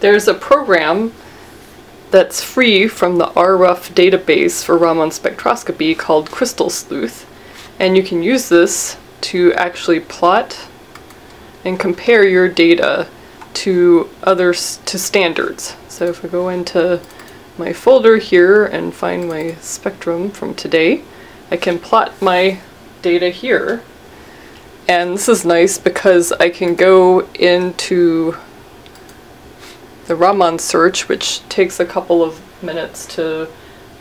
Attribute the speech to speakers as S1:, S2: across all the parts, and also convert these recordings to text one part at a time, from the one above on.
S1: there's a program that's free from the RRUFF database for Raman spectroscopy called CrystalSleuth. And you can use this to actually plot and compare your data to others to standards. So if I go into my folder here and find my spectrum from today, I can plot my data here. And this is nice because I can go into the Raman search, which takes a couple of minutes to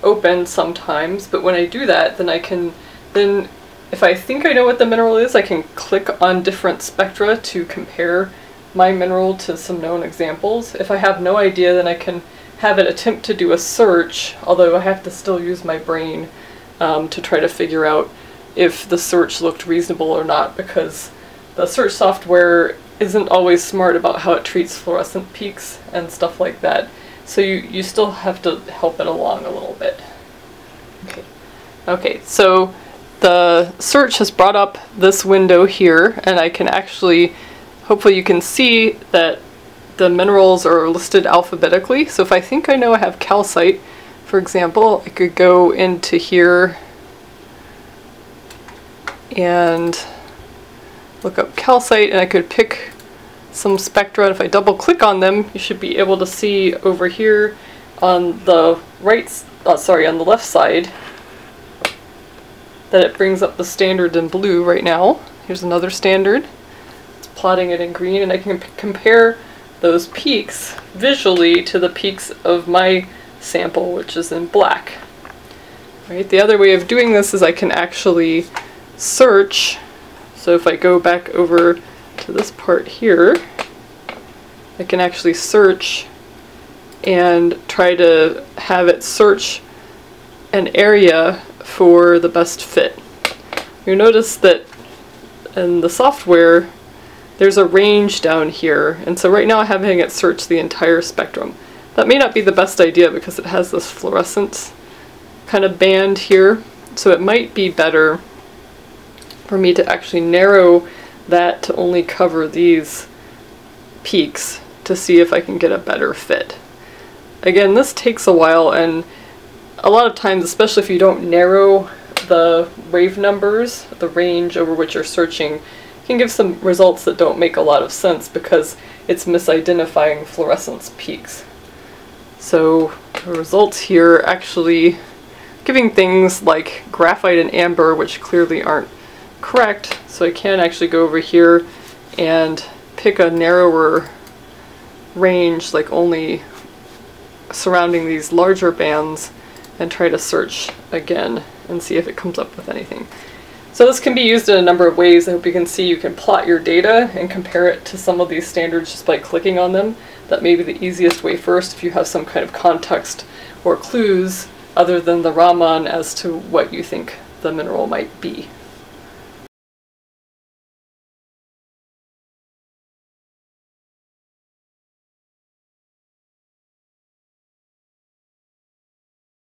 S1: open sometimes, but when I do that, then I can, then if I think I know what the mineral is, I can click on different spectra to compare my mineral to some known examples. If I have no idea, then I can have it attempt to do a search, although I have to still use my brain um, to try to figure out if the search looked reasonable or not, because the search software isn't always smart about how it treats fluorescent peaks and stuff like that. So you, you still have to help it along a little bit. Okay, okay so the search has brought up this window here and I can actually, hopefully you can see that the minerals are listed alphabetically. So if I think I know I have calcite, for example, I could go into here and look up calcite and I could pick some spectra. If I double click on them, you should be able to see over here on the right, uh, sorry, on the left side that it brings up the standard in blue right now. Here's another standard. It's plotting it in green and I can compare those peaks visually to the peaks of my sample, which is in black. Right. The other way of doing this is I can actually search so if I go back over to this part here, I can actually search and try to have it search an area for the best fit. You'll notice that in the software there's a range down here and so right now I'm having it search the entire spectrum. That may not be the best idea because it has this fluorescence kind of band here so it might be better for me to actually narrow that to only cover these peaks to see if I can get a better fit. Again, this takes a while and a lot of times, especially if you don't narrow the wave numbers, the range over which you're searching, can give some results that don't make a lot of sense because it's misidentifying fluorescence peaks. So the results here actually giving things like graphite and amber, which clearly aren't correct. So I can actually go over here and pick a narrower range, like only surrounding these larger bands, and try to search again and see if it comes up with anything. So this can be used in a number of ways. I hope you can see you can plot your data and compare it to some of these standards just by clicking on them. That may be the easiest way first if you have some kind of context or clues other than the Raman as to what you think the mineral might be.